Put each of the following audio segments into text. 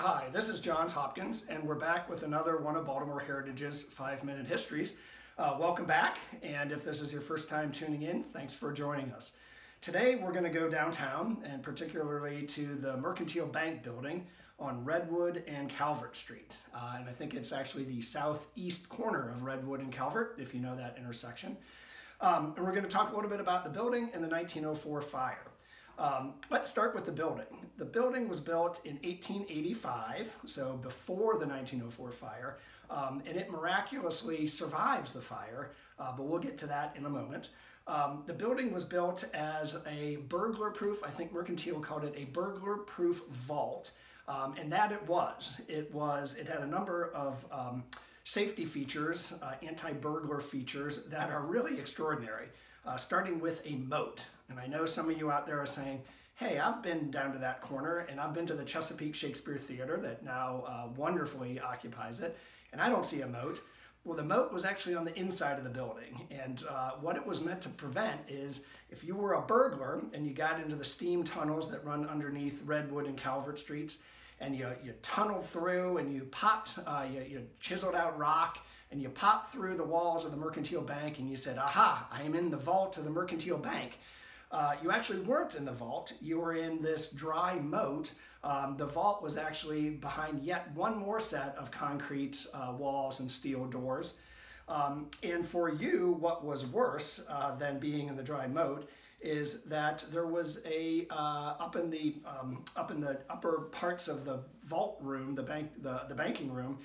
Hi, this is Johns Hopkins, and we're back with another one of Baltimore Heritage's five minute histories. Uh, welcome back, and if this is your first time tuning in, thanks for joining us. Today we're going to go downtown, and particularly to the Mercantile Bank building on Redwood and Calvert Street. Uh, and I think it's actually the southeast corner of Redwood and Calvert, if you know that intersection. Um, and we're going to talk a little bit about the building and the 1904 fire. Um, let's start with the building. The building was built in 1885, so before the 1904 fire, um, and it miraculously survives the fire, uh, but we'll get to that in a moment. Um, the building was built as a burglar-proof, I think Mercantile called it a burglar-proof vault, um, and that it was. It was, it had a number of um, safety features, uh, anti-burglar features that are really extraordinary, uh, starting with a moat. And I know some of you out there are saying, hey, I've been down to that corner and I've been to the Chesapeake Shakespeare Theater that now uh, wonderfully occupies it, and I don't see a moat. Well, the moat was actually on the inside of the building, and uh, what it was meant to prevent is if you were a burglar and you got into the steam tunnels that run underneath Redwood and Calvert Streets, and you, you tunneled through and you popped, uh, you, you chiseled out rock and you popped through the walls of the Mercantile Bank and you said, aha, I am in the vault of the Mercantile Bank. Uh, you actually weren't in the vault. You were in this dry moat. Um, the vault was actually behind yet one more set of concrete uh, walls and steel doors. Um, and for you, what was worse uh, than being in the dry moat is that there was a uh, up in the um, up in the upper parts of the vault room, the bank, the, the banking room,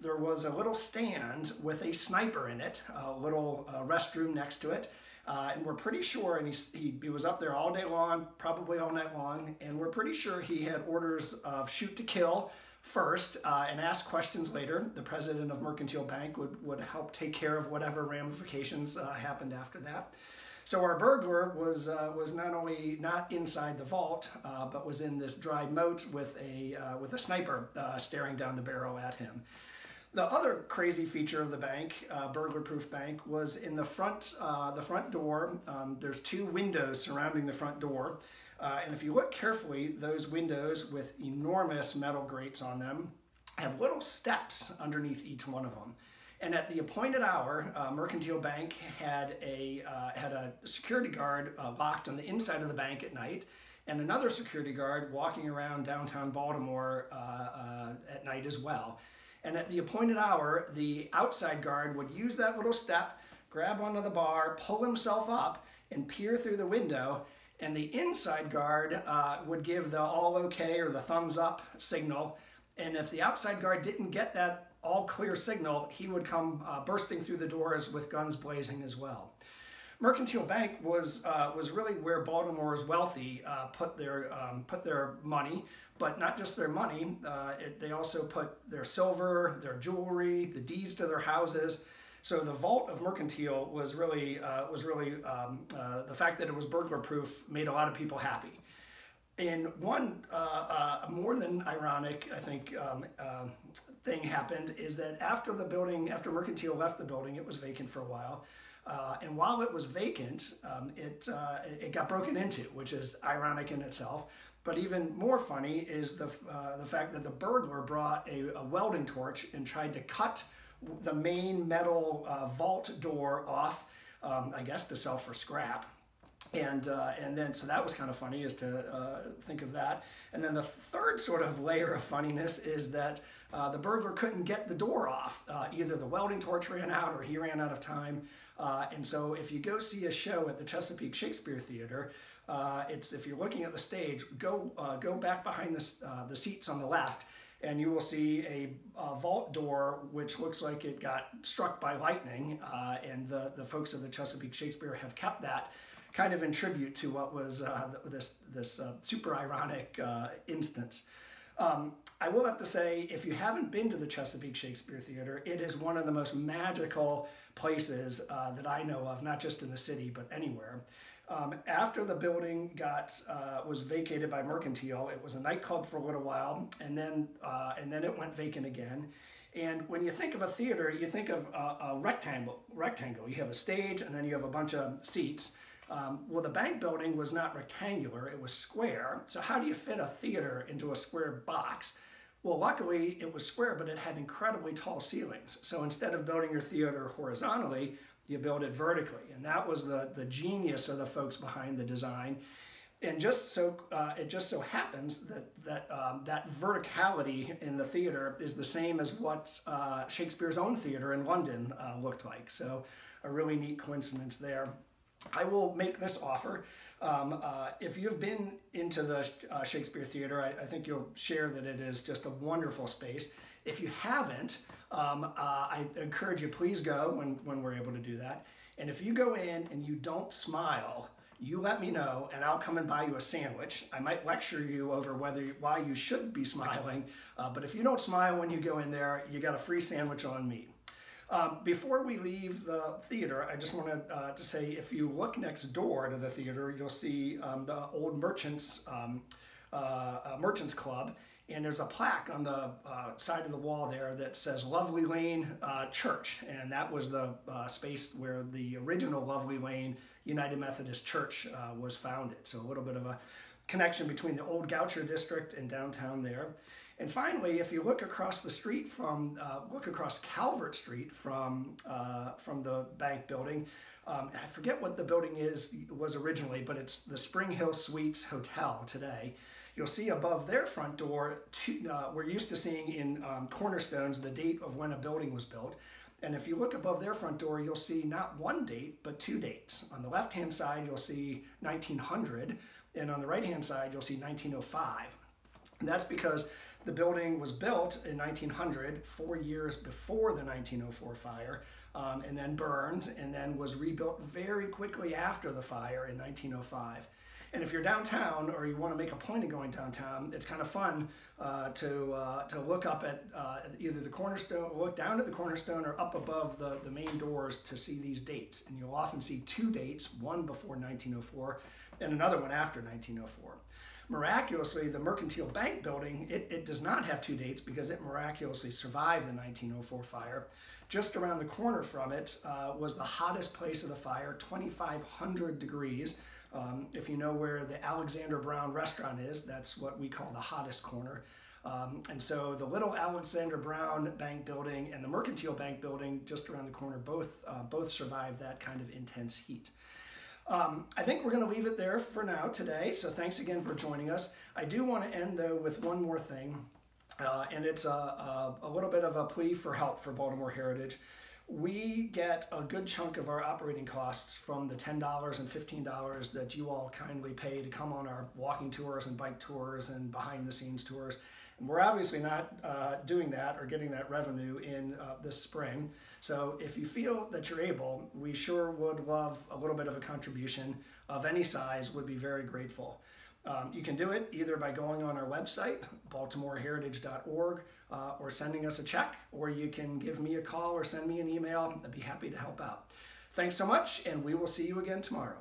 there was a little stand with a sniper in it, a little uh, restroom next to it. Uh, and we're pretty sure, and he, he, he, was up there all day long, probably all night long, and we're pretty sure he had orders of shoot to kill first uh, and ask questions later. The president of Mercantile Bank would, would help take care of whatever ramifications uh, happened after that. So our burglar was uh, was not only not inside the vault, uh, but was in this dry moat with a uh, with a sniper uh, staring down the barrel at him. The other crazy feature of the bank, uh, burglar-proof bank, was in the front uh, the front door. Um, there's two windows surrounding the front door, and if you look carefully, those windows with enormous metal grates on them have little steps underneath each one of them. And at the appointed hour, uh, Mercantile Bank had a, uh, had a security guard uh, locked on the inside of the bank at night and another security guard walking around downtown Baltimore uh, uh, at night as well. And at the appointed hour, the outside guard would use that little step, grab onto the bar, pull himself up, and peer through the window. And the inside guard uh, would give the all okay or the thumbs up signal. And if the outside guard didn't get that all clear signal, he would come uh, bursting through the doors with guns blazing as well. Mercantile Bank was uh, was really where Baltimore's wealthy uh, put their um, put their money, but not just their money. Uh, it, they also put their silver, their jewelry, the deeds to their houses. So the vault of Mercantile was really uh, was really um, uh, the fact that it was burglar proof made a lot of people happy. And one uh, uh, more than ironic, I think, um, uh, thing happened is that after the building, after Mercantile left the building, it was vacant for a while. Uh, and while it was vacant, um, it, uh, it got broken into, which is ironic in itself. But even more funny is the, uh, the fact that the burglar brought a, a, welding torch and tried to cut the main metal vault door off, um, I guess to sell for scrap and uh, and then so that was kind of funny is to uh, think of that. And then the third sort of layer of funniness is that uh, the burglar couldn't get the door off. Uh, either the welding torch ran out or he ran out of time. Uh, and so if you go see a show at the chesapeake shakespeare theater uh, it's if you're looking at the stage go go back behind the, the seats on the left and you will see a, a, vault door which looks like it got struck by lightning and the, the folks of the chesapeake shakespeare have kept that kind of in tribute to what was uh, this, this uh, super ironic uh, instance. Um, I will have to say, if you haven't been to the Chesapeake Shakespeare Theater, it is one of the most magical places uh, that I know of, not just in the city, but anywhere. Um, after the building got uh, was vacated by Mercantile, it was a nightclub for a little while, and then uh, and then it went vacant again. And when you think of a theater, you think of a, a rectangle. Rectangle. You have a stage, and then you have a bunch of seats. Um, well, the bank building was not rectangular, it was square. So how do you fit a theater into a square box? Well, luckily it was square, but it had incredibly tall ceilings. So instead of building your theater horizontally, you build it vertically. And that was the, the genius of the folks behind the design. And just so uh, it just so happens that that um, that verticality in the theater is the same as what uh, Shakespeare's own theater in London uh, looked like. So a really neat coincidence there. I will make this offer. Um, uh, if you've been into the uh, Shakespeare Theater, I, I, think you'll share that it is just a wonderful space. If you haven't, um, uh, I encourage you, please go when, when we're able to do that. And if you go in and you don't smile, you let me know and I'll come and buy you a sandwich. I might lecture you over whether why you should be smiling, uh, but if you don't smile when you go in there, you got a free sandwich on me. Um, before we leave the theater, I just wanted uh, to say if you look next door to the theater, you'll see um, the old Merchants um, uh, uh, Merchants Club, and there's a plaque on the uh, side of the wall there that says Lovely Lane uh, Church, and that was the uh, space where the original Lovely Lane United Methodist Church was founded. So a little bit of a connection between the old Goucher district and downtown there. And finally, if you look across the street from, uh, look across Calvert Street from, uh, from the bank building, um, I forget what the building is was originally, but it's the Spring Hill Suites Hotel today. You'll see above their front door, two, uh, we're used to seeing in um, cornerstones the date of when a building was built. And if you look above their front door, you'll see not one date, but two dates. On the left-hand side, you'll see 1900, and on the right-hand side, you'll see 1905. And that's because the building was built in 1900, four years before the 1904 fire, um, and then burned, and then was rebuilt very quickly after the fire in 1905. And if you're downtown or you want to make a point of going downtown, it's kind of fun uh, to, uh, to look up at uh, either the cornerstone, look down at the cornerstone or up above the, the main doors to see these dates. And you'll often see two dates, one before 1904 and another one after 1904. Miraculously, the Mercantile Bank building, it, it does not have two dates because it miraculously survived the 1904 fire. Just around the corner from it uh, was the hottest place of the fire, 2,500 degrees. Um, if you know where the Alexander Brown restaurant is, that's what we call the hottest corner. Um, and so the little Alexander Brown Bank building and the Mercantile Bank building just around the corner both, uh, both survived that kind of intense heat. Um, I think we're going to leave it there for now today. So thanks again for joining us. I do want to end though with one more thing, uh, and it's a, a, a, little bit of a plea for help for Baltimore Heritage. We get a good chunk of our operating costs from the $10 and $15 that you all kindly pay to come on our walking tours and bike tours and behind the scenes tours. We're obviously not uh, doing that or getting that revenue in uh, this spring. So if you feel that you're able, we sure would love a little bit of a contribution of any size, would be very grateful. Um, you can do it either by going on our website, baltimoreheritage.org, uh, or sending us a check, or you can give me a call or send me an email. I'd be happy to help out. Thanks so much, and we will see you again tomorrow.